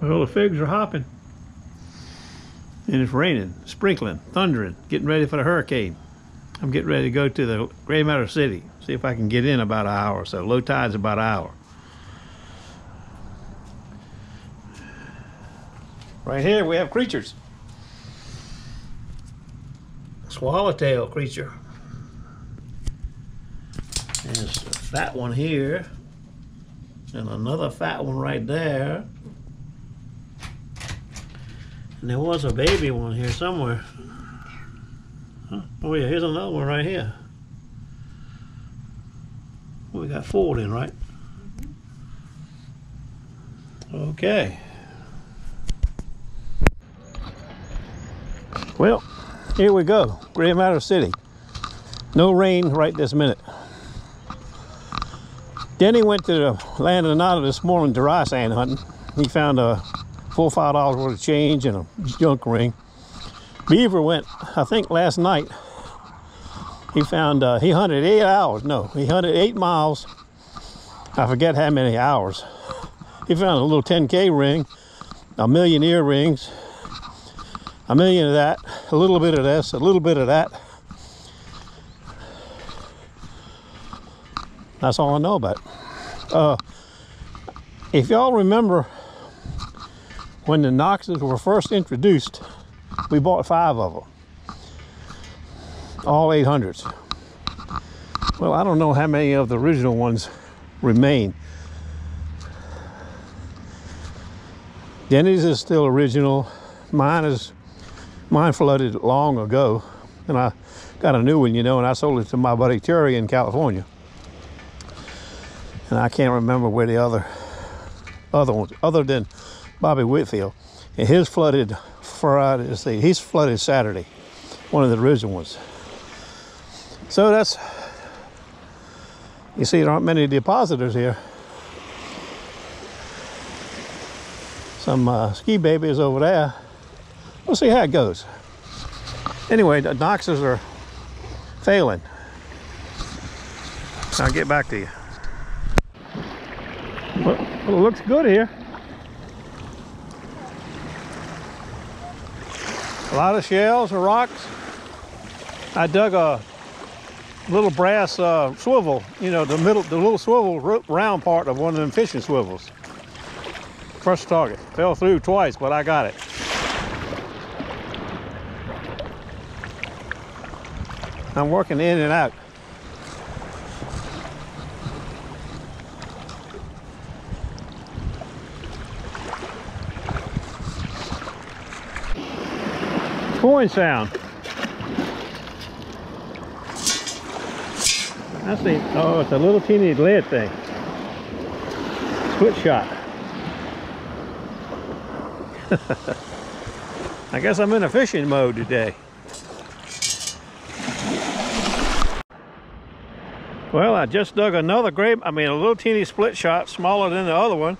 Well, the figs are hopping. And it's raining, sprinkling, thundering, getting ready for the hurricane. I'm getting ready to go to the Gray Matter City, see if I can get in about an hour or so. Low tide's about an hour. Right here we have creatures. Swallowtail creature. There's a fat one here. And another fat one right there. And there was a baby one here somewhere. Huh? Oh yeah, here's another one right here. Well, we got four then, right? Okay. Well, here we go. Gray Matter City. No rain right this minute. Denny went to the land of the Nada this morning to dry sand hunting. He found a four or five dollars worth of change and a junk ring. Beaver went, I think last night, he found, uh, he hunted eight hours. No, he hunted eight miles. I forget how many hours. He found a little 10K ring, a million earrings, a million of that, a little bit of this, a little bit of that. That's all I know about. it. Uh, if y'all remember when the Noxes were first introduced, we bought five of them, all 800s. Well, I don't know how many of the original ones remain. Denny's is still original. Mine is mine flooded long ago, and I got a new one, you know, and I sold it to my buddy Terry in California. And I can't remember where the other other ones, other than Bobby Whitfield, and his flooded Friday. See, he's flooded Saturday, one of the original ones. So that's you see, there aren't many depositors here. Some uh, ski babies over there. We'll see how it goes. Anyway, the Noxes are failing. I'll get back to you. Well, well, it looks good here. A lot of shells and rocks. I dug a little brass uh, swivel, you know, the middle, the little swivel round part of one of them fishing swivels. First target. Fell through twice, but I got it. I'm working in and out. Coin sound. That's the, oh, it's a little teeny lead thing. Split shot. I guess I'm in a fishing mode today. Well, I just dug another gray, I mean a little teeny split shot, smaller than the other one.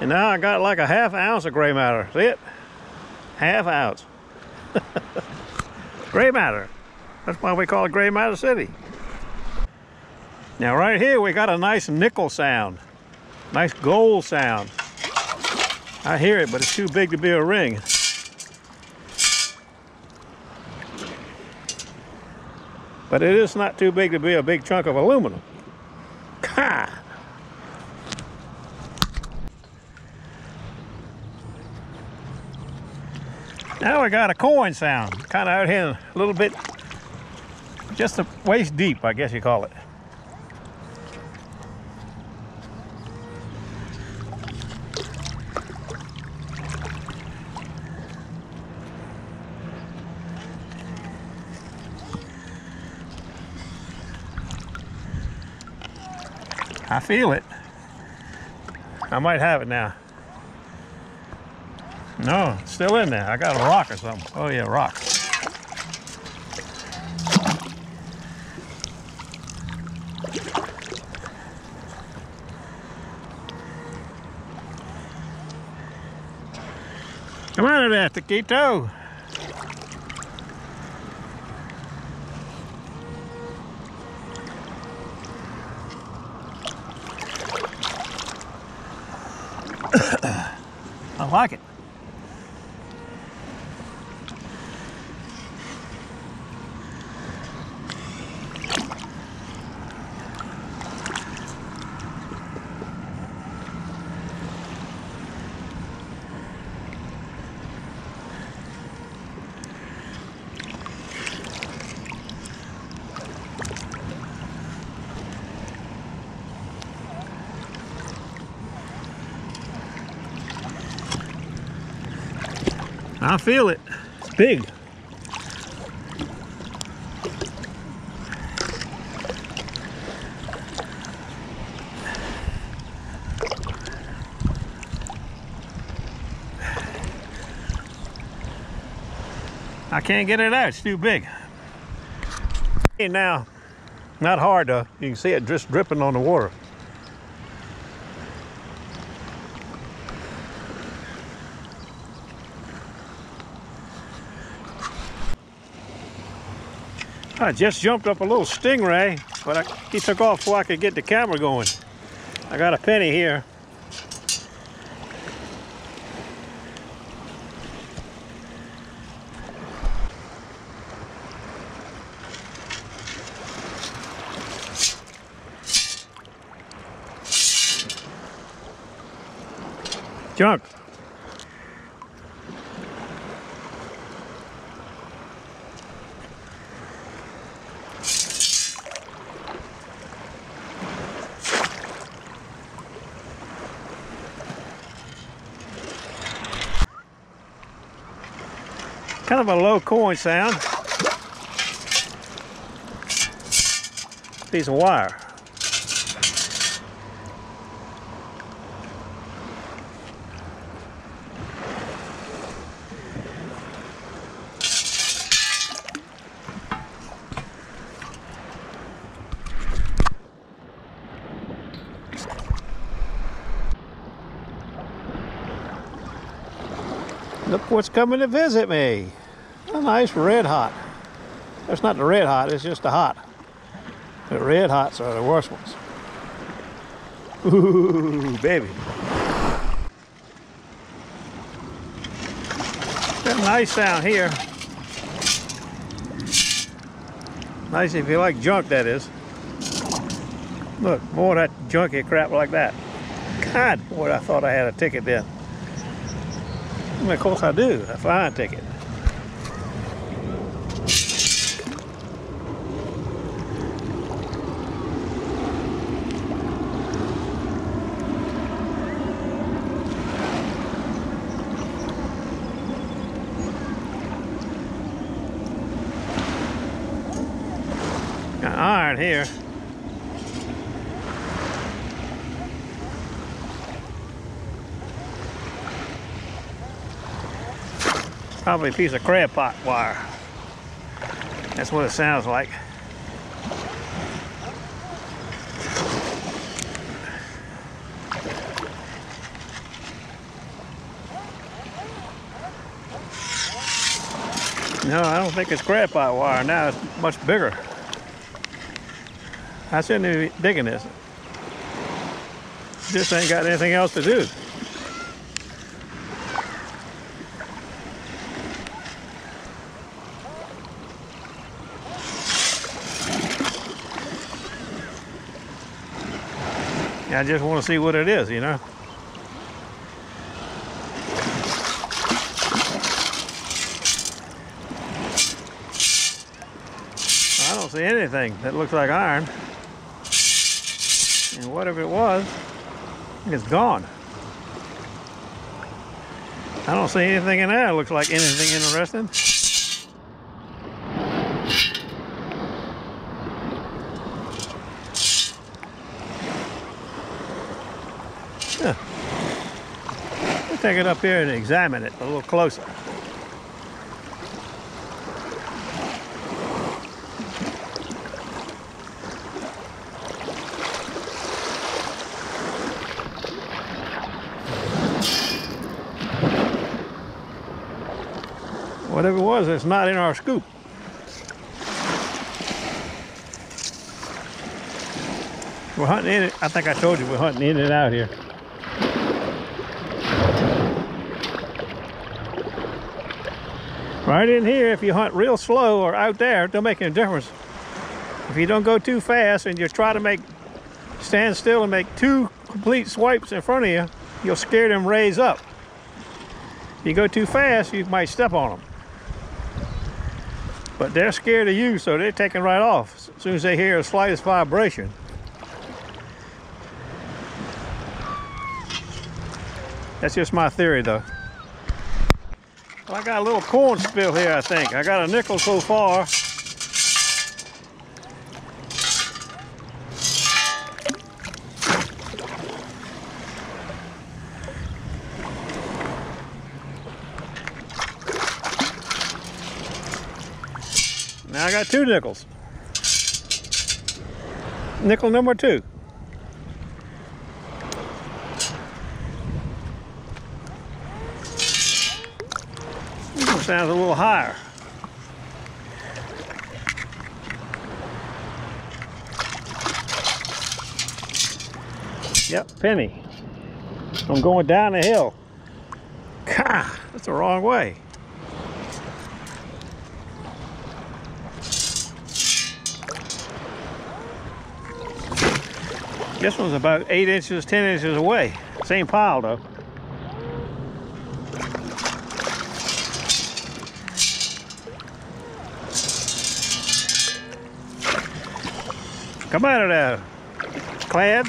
And now I got like a half ounce of gray matter. See it? Half ounce. Gray matter. That's why we call it Gray Matter City. Now right here we got a nice nickel sound. Nice gold sound. I hear it, but it's too big to be a ring. But it is not too big to be a big chunk of aluminum. Ha! Now we got a coin sound, kind of out here a little bit, just a waist deep, I guess you call it. I feel it. I might have it now. No, still in there. I got a rock or something. Oh yeah, rock. Come on there, Taquito. I like it. I feel it. It's big. I can't get it out. It's too big. And now, not hard though. You can see it just dripping on the water. I just jumped up a little stingray, but I, he took off before I could get the camera going. I got a penny here. Junk. Kind of a low coin sound. Piece of wire. What's coming to visit me. A nice red hot. That's not the red hot, it's just the hot. The red hots are the worst ones. Ooh, baby. Got a nice sound here. Nice if you like junk, that is. Look, more of that junky crap like that. God, boy, I thought I had a ticket then. Well, of course I do, a flying ticket. Got iron here. Probably a piece of crab pot wire. That's what it sounds like. No, I don't think it's crab pot wire. Now it's much bigger. I shouldn't be digging this. Just ain't got anything else to do. I just want to see what it is, you know. I don't see anything that looks like iron. And whatever it was, it's gone. I don't see anything in there that looks like anything interesting. Take it up here and examine it a little closer. Whatever it was, it's not in our scoop. We're hunting in it. I think I told you we're hunting in and out here. Right in here, if you hunt real slow or out there, don't make any difference. If you don't go too fast and you try to make stand still and make two complete swipes in front of you, you'll scare them rays up. If you go too fast, you might step on them. But they're scared of you, so they're taking right off as soon as they hear the slightest vibration. That's just my theory, though. Well, I got a little coin spill here, I think. I got a nickel so far. Now I got two nickels. Nickel number two. Sounds a little higher. Yep, penny. I'm going down the hill. God, that's the wrong way. This one's about eight inches, 10 inches away. Same pile though. Come out of there, Clad.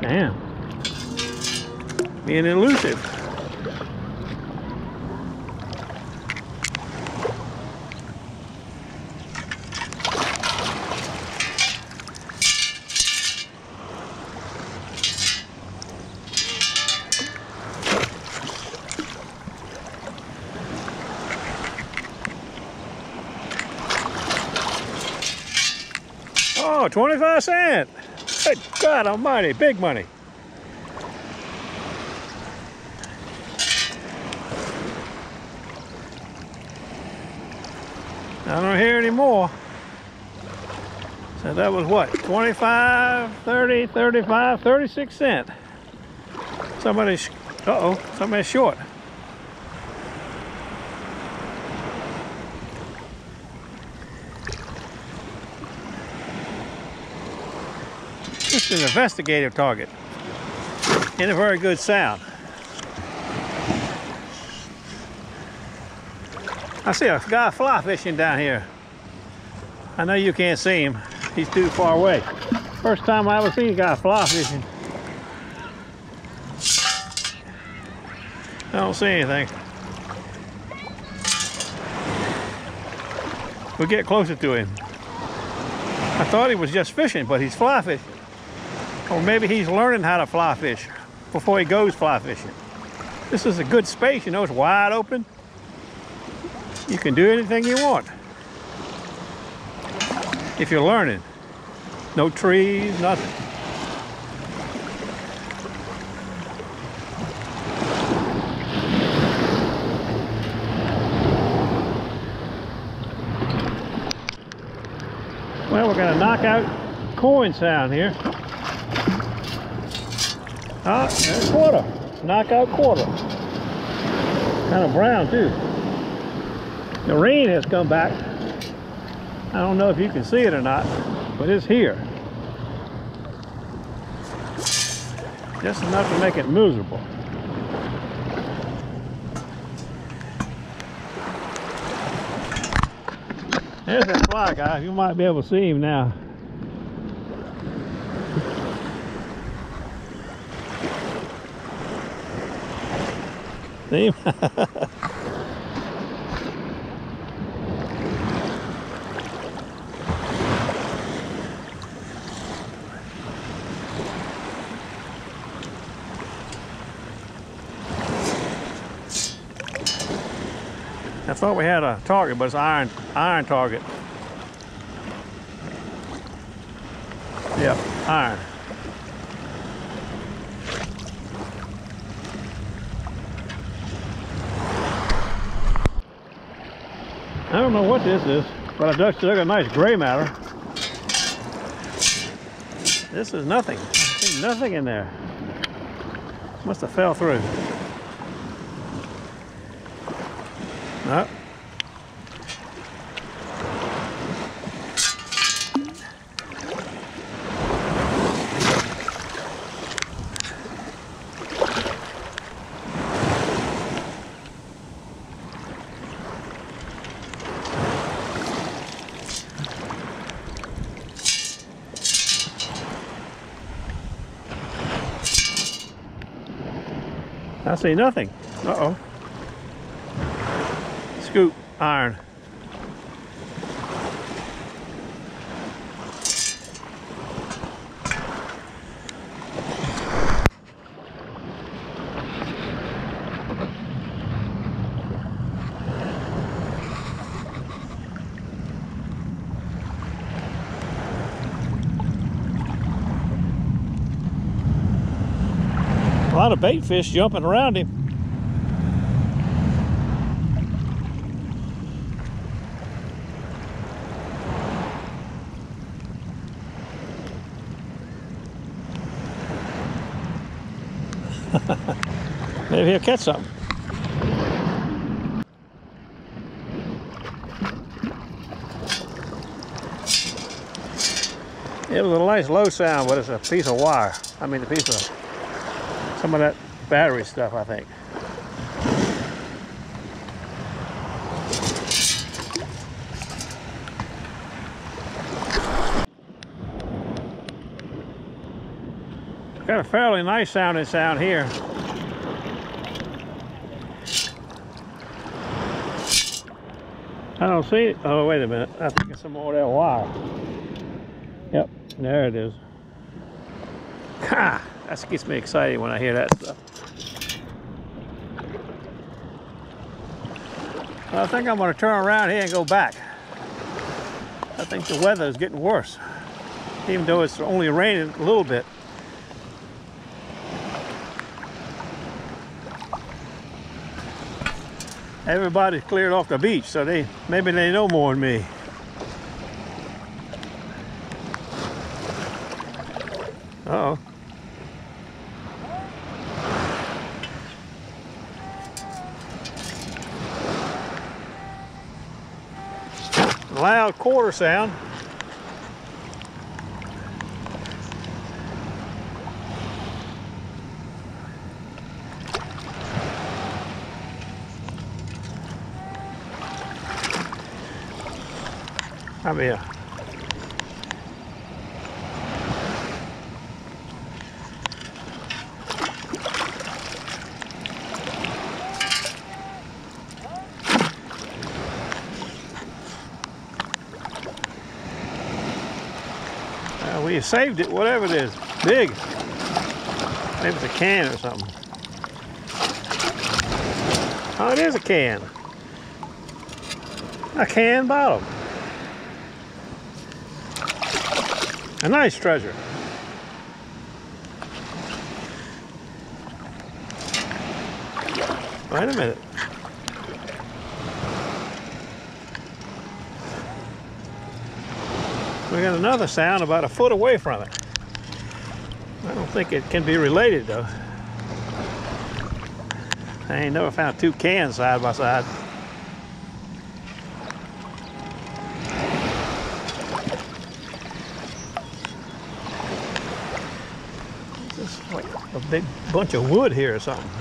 Damn. Being elusive. Oh, 25 cent. Good God almighty, big money. I don't hear any more. So that was what, 25, 30, 35, 36 cent. Somebody's, uh-oh, somebody's short. An investigative target. In a very good sound. I see a guy fly fishing down here. I know you can't see him. He's too far away. First time I ever seen a guy fly fishing. I don't see anything. We get closer to him. I thought he was just fishing, but he's fly fishing. Or maybe he's learning how to fly fish before he goes fly fishing. This is a good space, you know, it's wide open. You can do anything you want. If you're learning. No trees, nothing. Well, we're gonna knock out coin sound here. Ah, quarter. Knockout quarter. Kind of brown too. The rain has come back. I don't know if you can see it or not, but it's here. Just enough to make it miserable. There's that fly guy. You might be able to see him now. Him? I thought we had a target, but it's iron iron target. Yep, iron. I don't know what this is, but I just took a nice gray matter. This is nothing. Nothing in there. Must have fell through. No. I see nothing. Uh-oh. Scoop iron. Bait fish jumping around him. Maybe he'll catch something. It was a nice low sound, but it's a piece of wire. I mean, a piece of some of that battery stuff, I think. Got a fairly nice sounding sound here. I don't see it. Oh, wait a minute. I think it's some more of that wire. Yep, there it is. Ha! That gets me excited when I hear that stuff. I think I'm going to turn around here and go back. I think the weather is getting worse, even though it's only raining a little bit. Everybody's cleared off the beach, so they maybe they know more than me. Uh oh. Quarter sound. Come here. Uh, we saved it, whatever it is. Big. Maybe it's a can or something. Oh, it is a can. A can bottom. A nice treasure. Wait a minute. We got another sound about a foot away from it. I don't think it can be related though. I ain't never found two cans side by side. Is like a big bunch of wood here or something.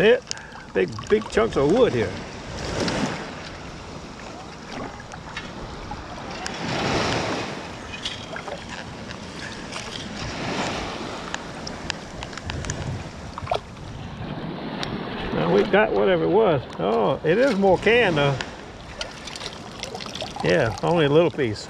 See it? Big, big chunks of wood here. Now we got whatever it was. Oh, it is more can though. Yeah, only a little piece.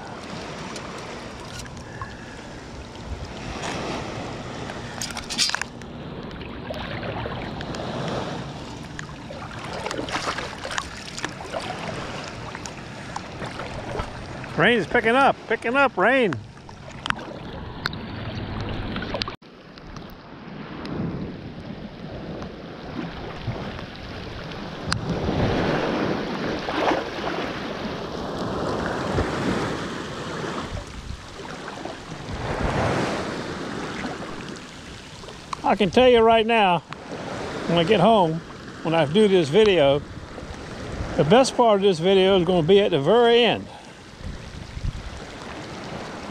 Rain is picking up, picking up, rain. I can tell you right now, when I get home, when I do this video, the best part of this video is going to be at the very end.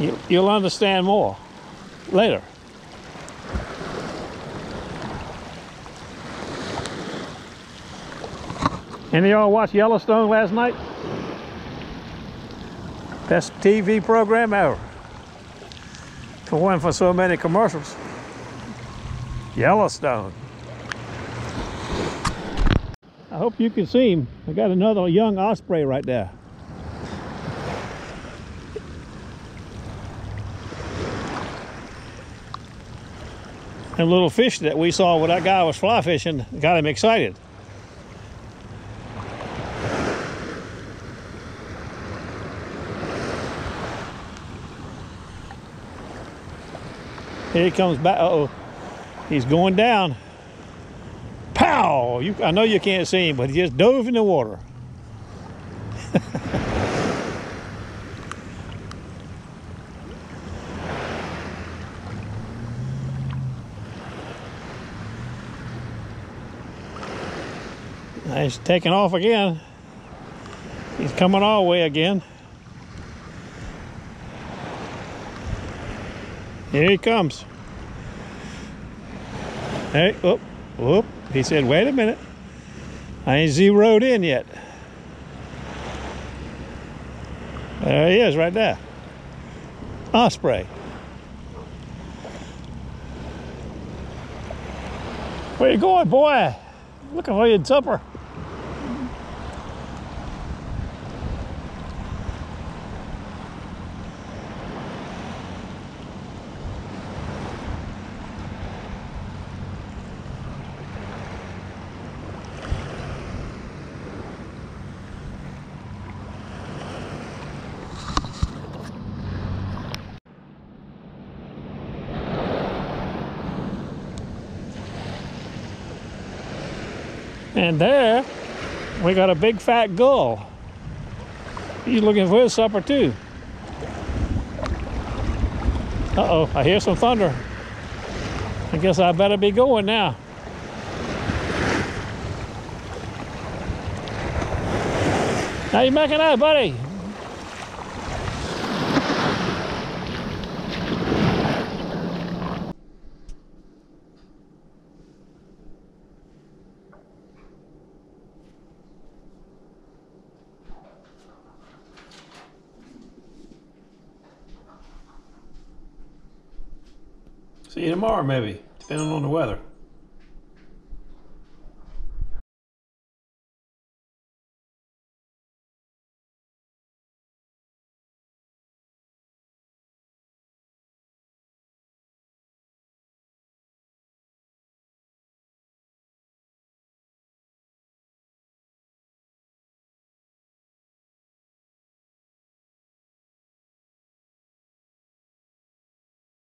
You, you'll understand more later. Any of y'all watch Yellowstone last night? Best TV program ever. For one for so many commercials. Yellowstone. I hope you can see him. I got another young osprey right there. And little fish that we saw when that guy was fly fishing got him excited. Here he comes back. Uh oh He's going down. Pow! You, I know you can't see him, but he just dove in the water. He's taking off again. He's coming our way again. Here he comes. Hey, whoop, whoop. He said, wait a minute. I ain't zeroed in yet. There he is right there. Osprey. Where you going, boy? Looking for your supper. And there, we got a big fat gull. He's looking for his supper too. Uh-oh, I hear some thunder. I guess I better be going now. How you making out, buddy? See you tomorrow, maybe, depending on the weather.